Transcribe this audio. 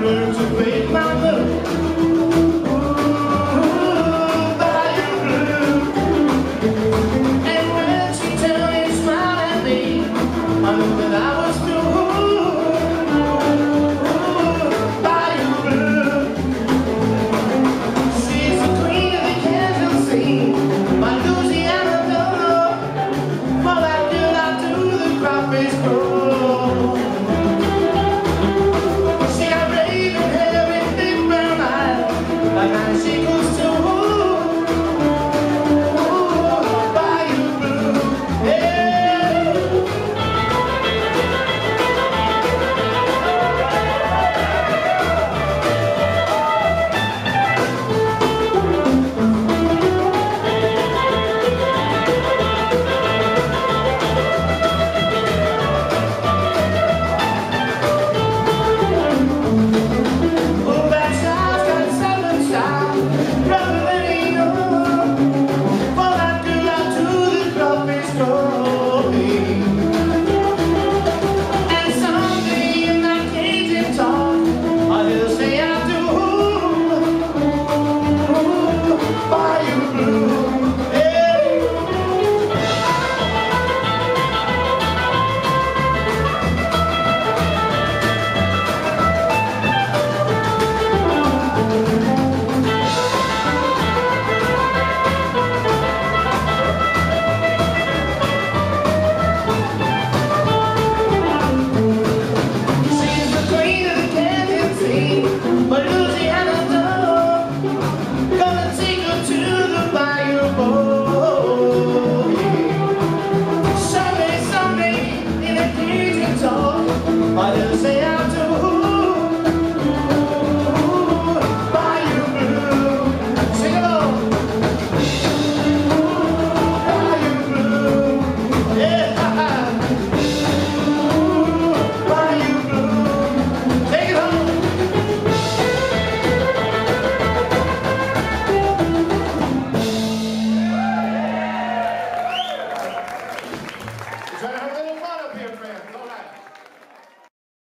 balloons of me.